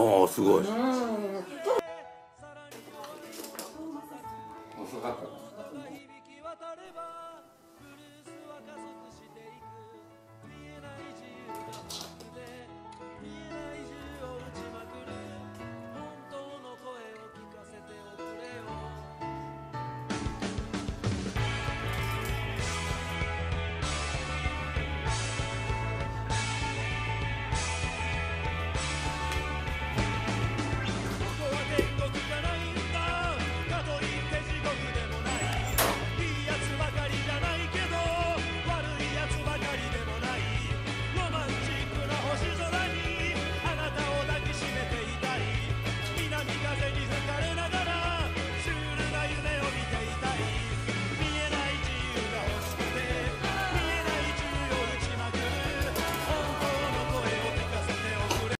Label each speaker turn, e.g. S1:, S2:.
S1: ああすごい、
S2: うん、
S3: 遅かった